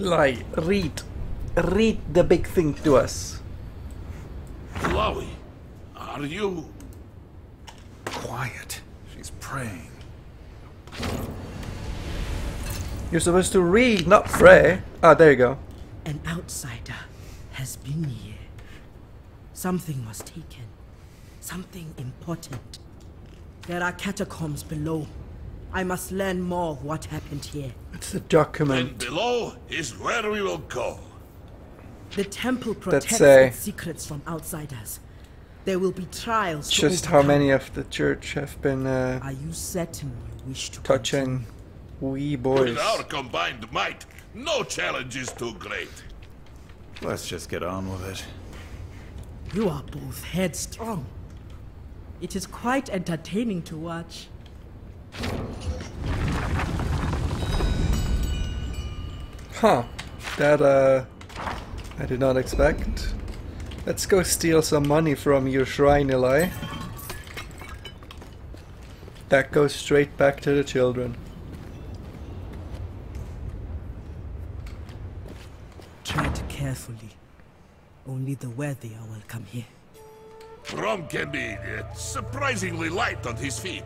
Eli, read. Read the big thing to us. Chloe, are you... Quiet. She's praying. You're supposed to read, not pray. Ah, there you go. An outsider has been here. Something was taken. Something important. There are catacombs below. I must learn more of what happened here. It's the document. And document. below is where we will go. The temple protects say- its secrets from outsiders. There will be trials. Just how many of the church have been uh, Are you certain you wish to touching wee boys? With our combined might, no challenge is too great. Let's just get on with it. You are both headstrong. It is quite entertaining to watch. Huh. That, uh, I did not expect. Let's go steal some money from your shrine, Eli. That goes straight back to the children. Tread carefully. Only the worthy are welcome here. Rom can be uh, surprisingly light on his feet.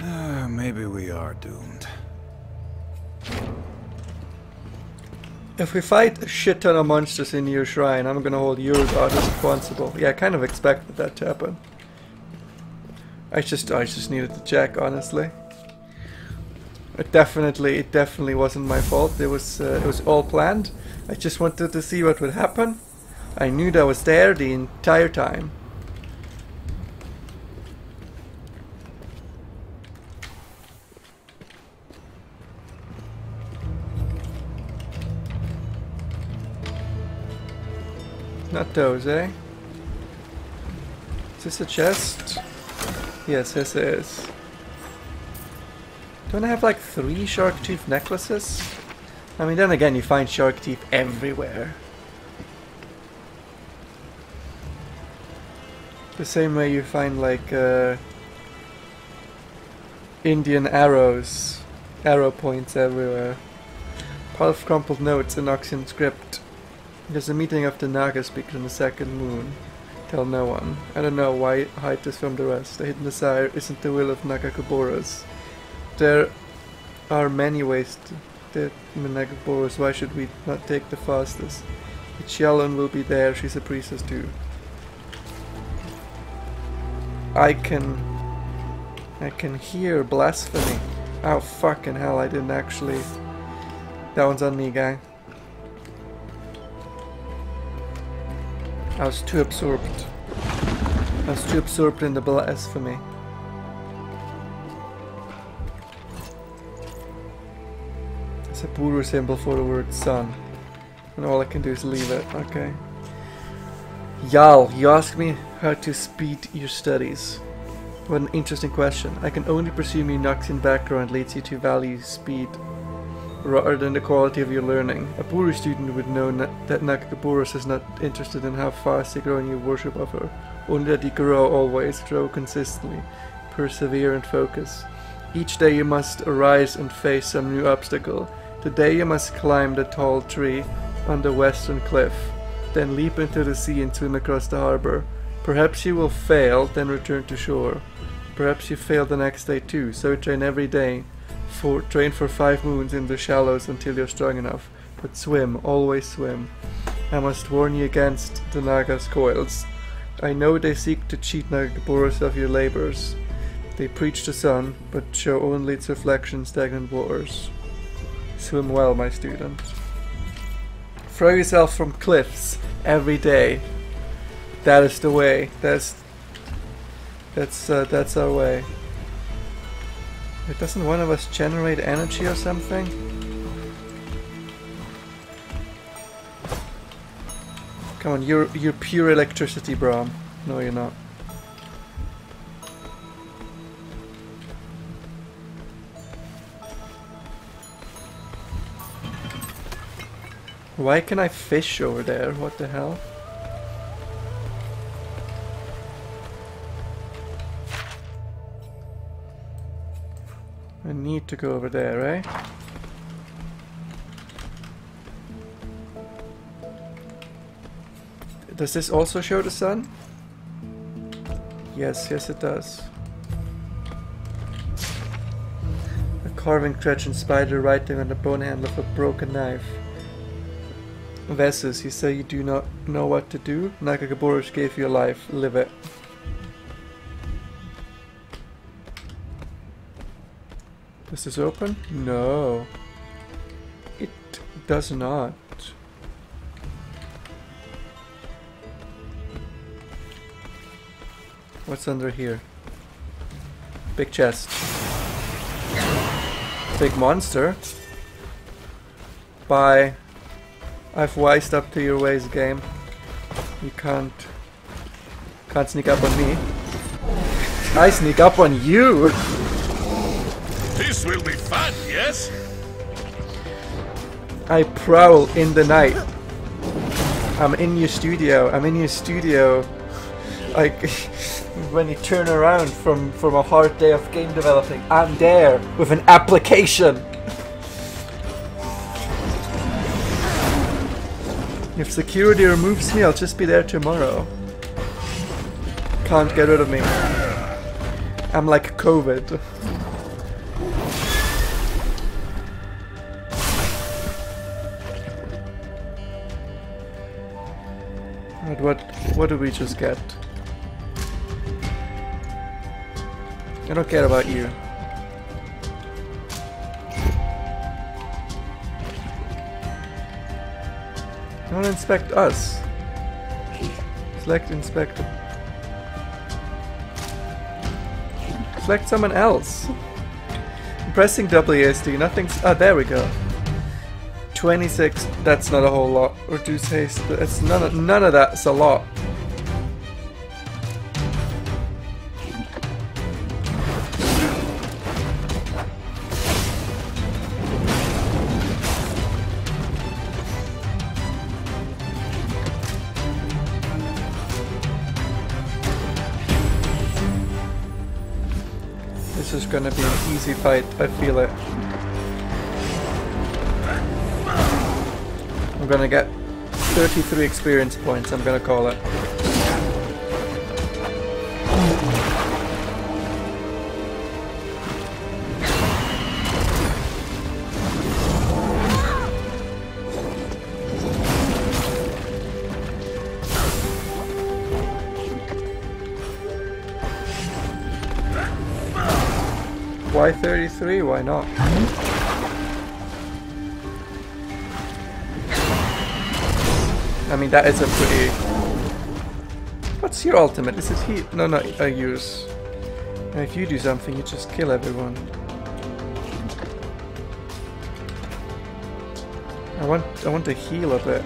Uh, maybe we are doomed. If we fight a shit ton of monsters in your shrine, I'm gonna hold your god responsible. Yeah, I kind of expected that to happen. I just, I just needed to check, honestly. It definitely, it definitely wasn't my fault. It was, uh, it was all planned. I just wanted to see what would happen. I knew that was there the entire time. Those, eh? Is this a chest? Yes, this is. Don't I have like three shark tooth necklaces? I mean, then again, you find shark teeth everywhere. The same way you find like uh, Indian arrows, arrow points everywhere. Pile of crumpled notes in Noxian script. There's a meeting of the Naga speakers on the second moon. Tell no one. I don't know why hide this from the rest. The hidden desire isn't the will of Nagakabouros. There are many ways to get Nagakabouros. Why should we not take the fastest? Ichialon will be there. She's a priestess too. I can... I can hear blasphemy. Oh fucking hell, I didn't actually... That one's on me, gang. I was too absorbed. I was too absorbed in the blasphemy. It's a Buhru symbol for the word sun. And all I can do is leave it, okay. Yal, you ask me how to speed your studies. What an interesting question. I can only presume your Noxian background leads you to value speed rather than the quality of your learning. A Buhru student would know na- that Nakaboros is not interested in how fast you grow in your worship of her, only that you grow always, grow consistently, persevere and focus. Each day you must arise and face some new obstacle. Today you must climb the tall tree on the western cliff, then leap into the sea and swim across the harbor. Perhaps you will fail, then return to shore. Perhaps you fail the next day too, so train every day. For, train for five moons in the shallows until you're strong enough. But swim, always swim. I must warn you against the Naga's coils. I know they seek to cheat Nagaboros of your labors. They preach the sun, but show only its reflection stagnant waters. Swim well, my student. Throw yourself from cliffs every day. That is the way. That's that's uh, that's our way. Wait, doesn't one of us generate energy or something? Come on, you're you're pure electricity, Braum. No, you're not. Why can I fish over there? What the hell? need to go over there, right? Does this also show the sun? Yes, yes it does. A carving crutch and spider writing on the bone handle of a broken knife. Vessus, you say you do not know what to do? Nakagaborish gave you a life, live it. This open? No. It does not. What's under here? Big chest. Big monster. Bye. I've wised up to your ways, game. You can't... Can't sneak up on me. I sneak up on you! This will be fun, yes? I prowl in the night. I'm in your studio. I'm in your studio. Like when you turn around from from a hard day of game developing, I'm there with an application. If security removes me, I'll just be there tomorrow. Can't get rid of me. I'm like COVID. What, what, did we just get? I don't care about you. Don't inspect us. Select inspector. Select someone else. Pressing WSD, nothing's. Ah, there we go. 26, that's not a whole lot. Reduce haste, that's none of, none of that's a lot. This is gonna be an easy fight, I feel it. I'm gonna get 33 experience points, I'm gonna call it. Why 33? Why not? I mean, that is a pretty... What's your ultimate? Is he... No, no, I use... If you do something, you just kill everyone. I want, I want to heal a bit.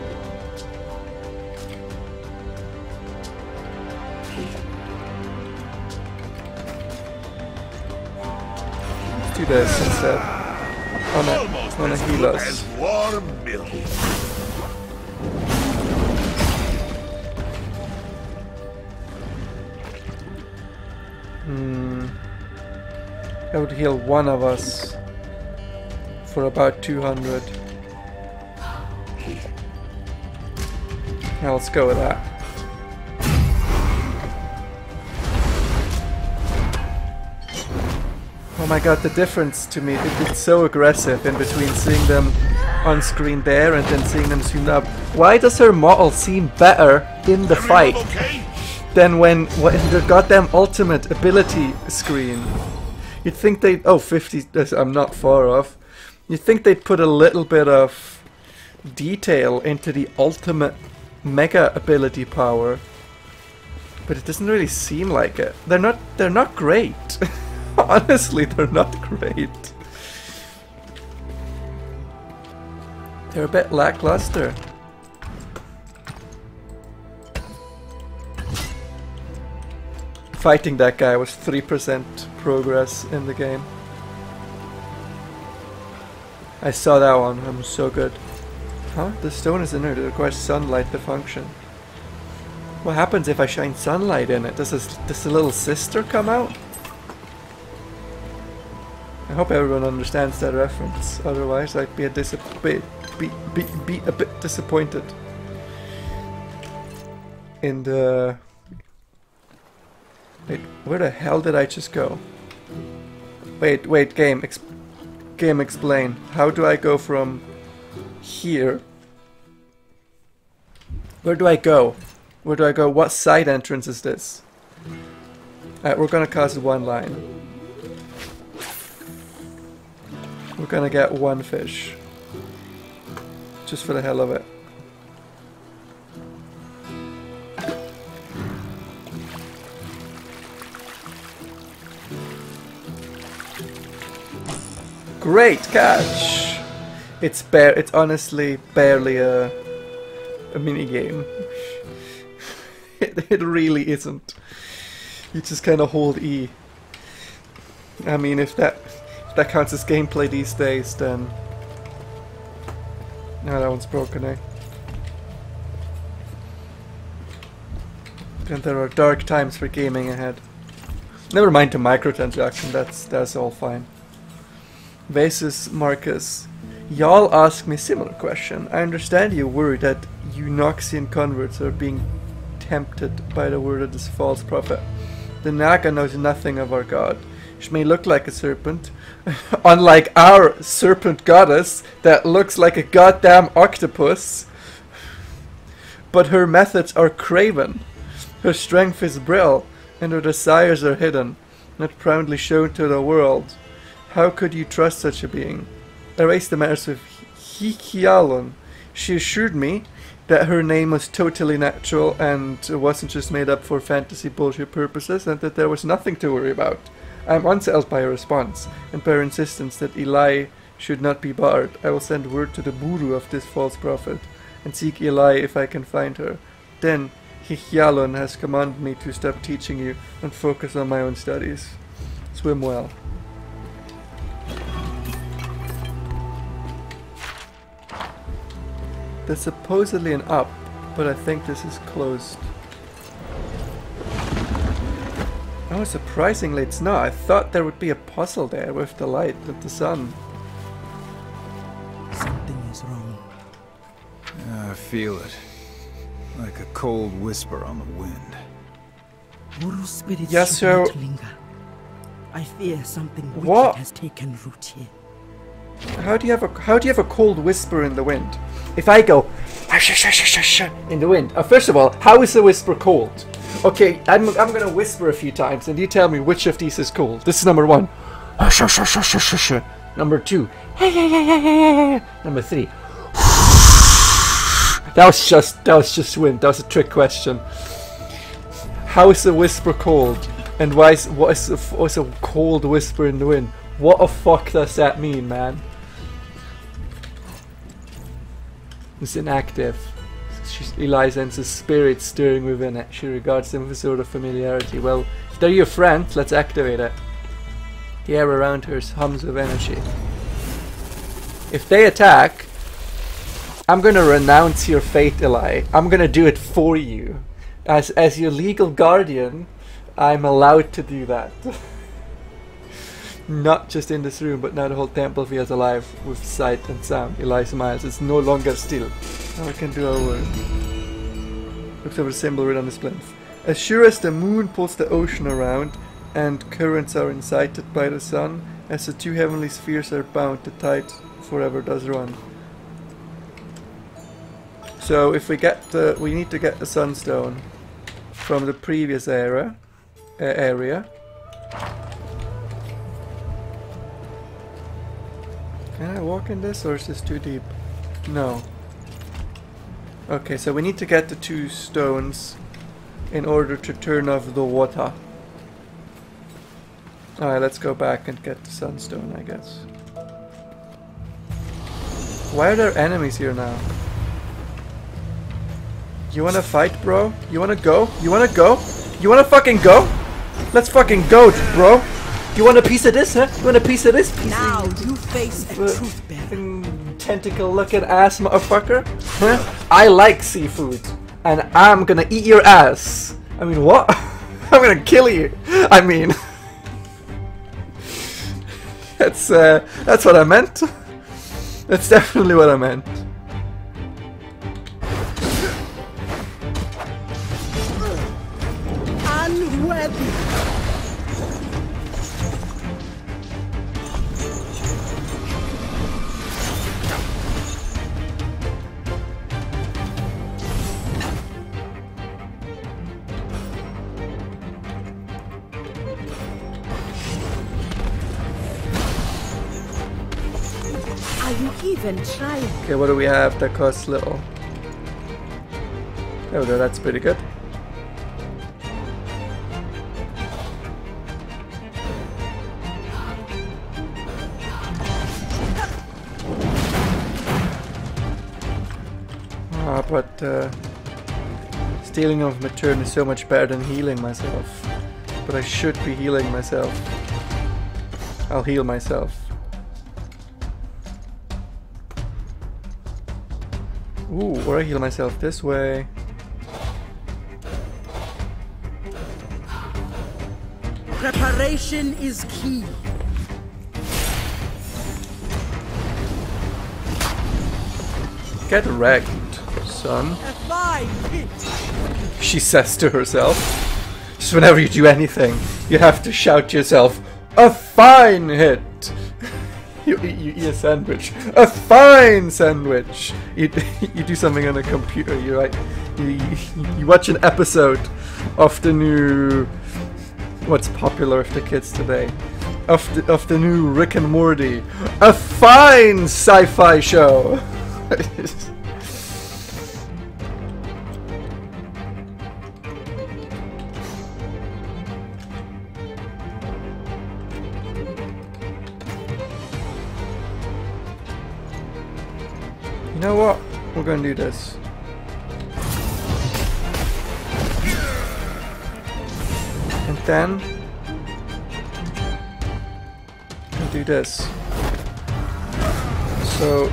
Let's do this instead. Wanna, Almost wanna heal us. That would heal one of us for about 200. Yeah, let's go with that. Oh my god, the difference to me, it, it's so aggressive in between seeing them on screen there and then seeing them zoomed up. Why does her model seem better in the fight? than when, when the goddamn ultimate ability screen. You'd think they'd. Oh, 50. I'm not far off. You'd think they'd put a little bit of detail into the ultimate mega ability power. But it doesn't really seem like it. They're not. They're not great. Honestly, they're not great. They're a bit lackluster. Fighting that guy was 3% progress in the game. I saw that one, I'm so good. Huh? The stone is inert, it requires sunlight to function. What happens if I shine sunlight in it? Does this, does the little sister come out? I hope everyone understands that reference, otherwise I'd be a, be, be, be, be a bit disappointed. in the... Uh, wait, where the hell did I just go? Wait, wait, game, ex game explain. How do I go from here? Where do I go? Where do I go? What side entrance is this? Alright, we're gonna cast one line. We're gonna get one fish. Just for the hell of it. Great catch! It's bare. It's honestly barely a a mini game. it, it really isn't. You just kind of hold E. I mean, if that if that counts as gameplay these days, then no, that one's broken, eh? And there are dark times for gaming ahead. Never mind the microtransaction. That's that's all fine. Vasus Marcus. Y'all ask me similar question. I understand you worry that Eunoxian converts are being tempted by the word of this false prophet. The Naga knows nothing of our god. She may look like a serpent, unlike our serpent goddess that looks like a goddamn octopus. But her methods are craven. Her strength is brill, and her desires are hidden, not proudly shown to the world. How could you trust such a being? I raised the matters with Hikialon. She assured me that her name was totally natural and wasn't just made up for fantasy bullshit purposes and that there was nothing to worry about. I am unsettled by her response and by her insistence that Eli should not be barred. I will send word to the Buhru of this false prophet and seek Eli if I can find her. Then Hikialon has commanded me to stop teaching you and focus on my own studies. Swim well. There's supposedly an up, but I think this is closed. Oh, surprisingly it's not. I thought there would be a puzzle there with the light, with the sun. Something is wrong. Ah, I feel it. Like a cold whisper on the wind. Yes, should so- not linger. I fear something wicked What? has taken root here. How do you have a how do you have a cold whisper in the wind? If I go in the wind, uh, first of all, how is the whisper cold? Okay, I'm I'm gonna whisper a few times, and you tell me which of these is cold. This is number one. Number two. Number three. That was just that was just wind. That was a trick question. How is the whisper cold? And why is what is a, what is a cold whisper in the wind? What the fuck does that mean, man? It's inactive. She's, Eli senses spirit stirring within it. She regards them with a sort of familiarity. Well, if they're your friend, let's activate it. The air around her hums with energy. If they attack, I'm gonna renounce your fate, Eli. I'm gonna do it for you. As as your legal guardian, I'm allowed to do that. Not just in this room, but now the whole temple feels alive with sight and sound. Eli smiles. It's no longer still. Now we can do our work. Looks over the symbol written on the plinth. As sure as the moon pulls the ocean around and currents are incited by the sun, as the two heavenly spheres are bound, the tide forever does run. So if we get the, we need to get the sunstone from the previous era, Uh, area. Can I walk in this or is this too deep? No. Okay, so we need to get the two stones in order to turn off the water. Alright, let's go back and get the sunstone, I guess. Why are there enemies here now? You wanna fight, bro? You wanna go? You wanna go? You wanna fucking go? Let's fucking go, bro! You want a piece of this, huh? You want a piece of this? Piece Now you face a Uh, truth bearer. tentacle looking ass motherfucker. Huh? I like seafood. And I'm gonna eat your ass. I mean, what? I'm gonna kill you. I mean, that's uh, that's what I meant. That's definitely what I meant. Are you even trying? Okay, what do we have that costs little? There we go, that's pretty good. Ah, but uh, stealing of my turn is so much better than healing myself. But I should be healing myself. I'll heal myself. Ooh, or I heal myself this way. Preparation is key. Get wrecked, son. A fine hit. She says to herself. Just whenever you do anything, you have to shout to yourself, a fine hit! You, you eat a sandwich. A fine sandwich! You, you do something on a computer, you like, you, you, watch an episode of the new, what's popular with the kids today, of the, of the new Rick and Morty. A fine sci-fi show! know what? We're going to do this. And then we'll do this. So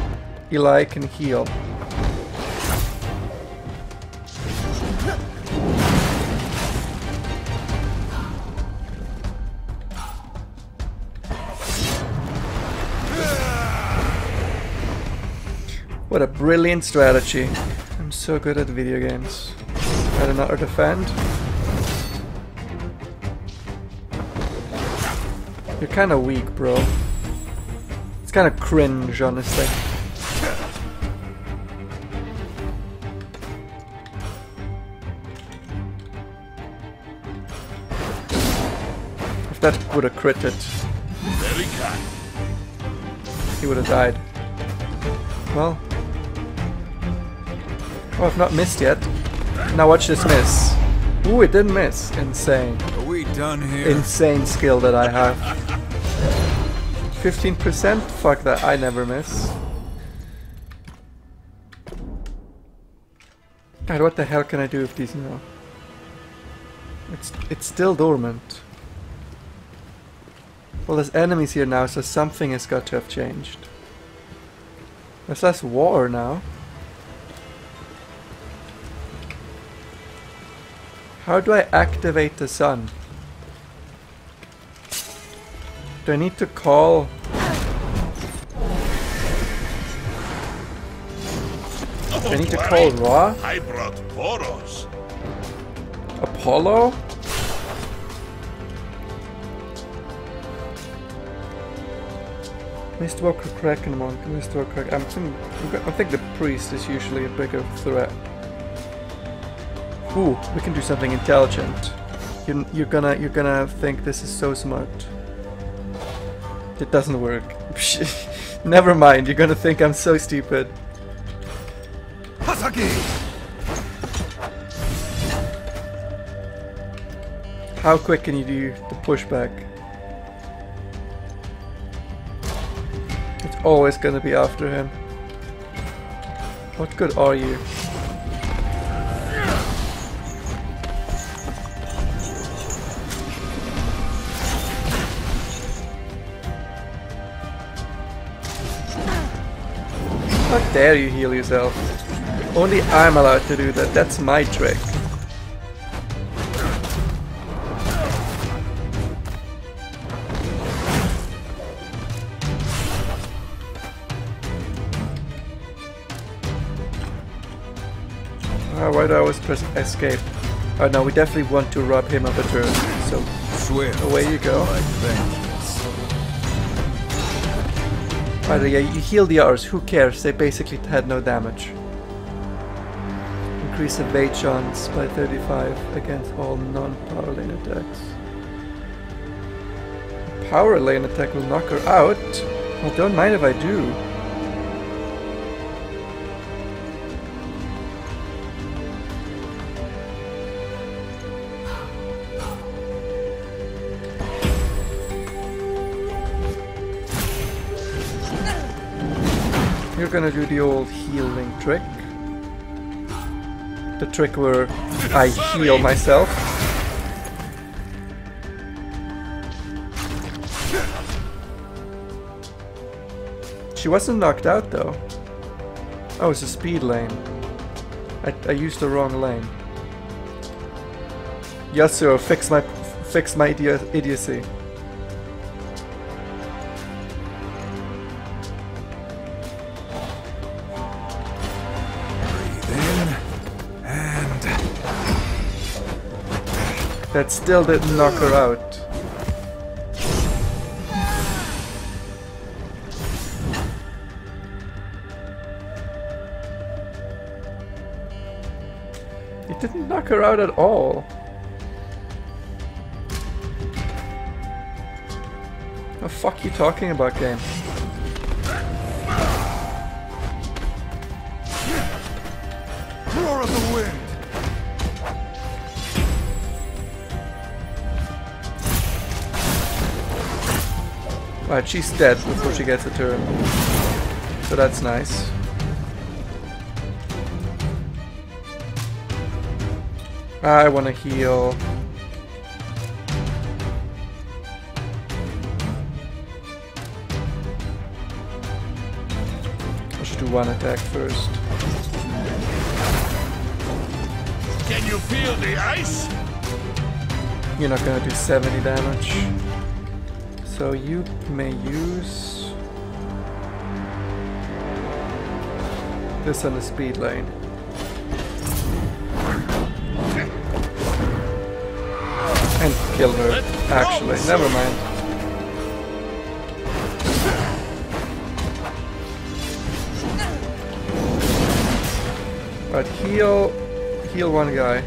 Eli can heal. Brilliant strategy. I'm so good at video games. Add another defend. You're kinda weak, bro. It's kinda cringe, honestly. If that would have critted, Very kind. he would have died. Well. Oh, I've not missed yet. Now watch this miss. Ooh, it didn't miss. Insane. Are we done here? Insane skill that I have. 15%? Fuck that, I never miss. God, what the hell can I do with these now? It's, it's still dormant. Well, there's enemies here now, so something has got to have changed. There's less water now. How do I activate the sun? Do I need to call? Do I need to call Ra? I brought Poros. Apollo? Mistwalker Kraken Monk, Mistwalker I'm think, I think the priest is usually a bigger threat. Ooh, we can do something intelligent. You're, you're gonna you're gonna think this is so smart. It doesn't work. Never mind, you're gonna think I'm so stupid. Hasaki! How quick can you do the pushback? It's always gonna be after him. What good are you? How dare you heal yourself? Only I'm allowed to do that, that's my trick. Ah, why do I always press escape? Oh no, we definitely want to rob him of a turn, so Swift. away you go. Like yeah, you heal the others, who cares? They basically had no damage. Increase evade chance by 35 against all non-power lane attacks. Power lane attack will knock her out? Well, don't mind if I do. You're gonna do the old healing trick. The trick where I heal myself. She wasn't knocked out though. Oh, it's a speed lane. I, I used the wrong lane. Yasuo, fix my fix my idi idiocy. That still didn't knock her out. It didn't knock her out at all. The fuck are you talking about, game? Right, she's dead before she gets a turn. So that's nice. I want to heal. I should do one attack first. Can you feel the ice? You're not gonna do 70 damage. So you may use this on the speed lane. And kill her, actually. Never mind. But heal heal one guy.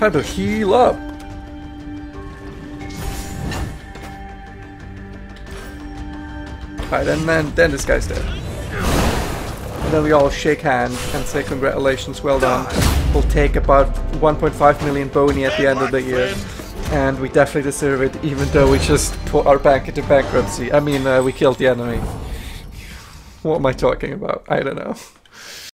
Time to heal up. Alright, and then, then this guy's dead. And then we all shake hands and say congratulations, well done. We'll take about 1.5 million bony at the end of the year. And we definitely deserve it, even though we just put our bank into bankruptcy. I mean, uh, we killed the enemy. What am I talking about? I don't know.